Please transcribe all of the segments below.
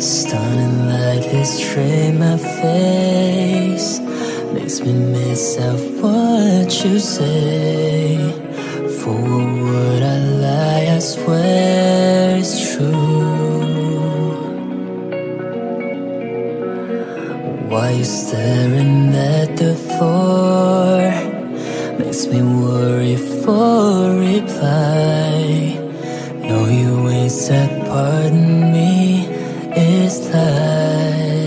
Stunning light is straight my face. Makes me miss out what you say. For a word I lie, I swear it's true. Why you staring at the floor? Makes me worry for reply. No, you ain't said pardon me is I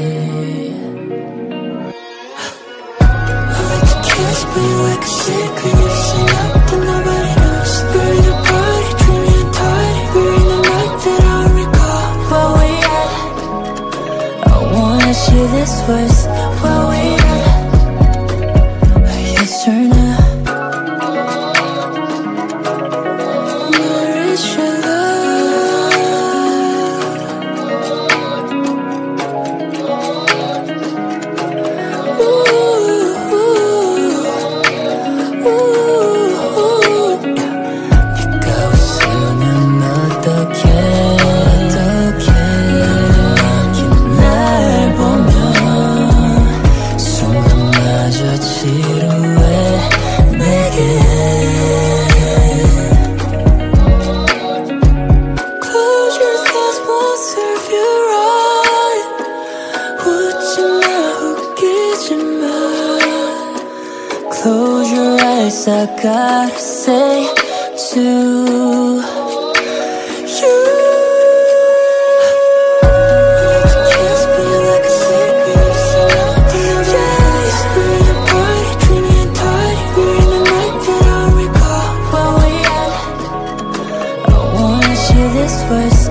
like to kiss you like a secret If say nothing nobody knows We're in a party, dreaming and tired We're in the night that I recall Where we at? I wanna share this verse I gotta say to you. Just like a secret. We're in party, dreaming We're in night that I recall we had I wanna this verse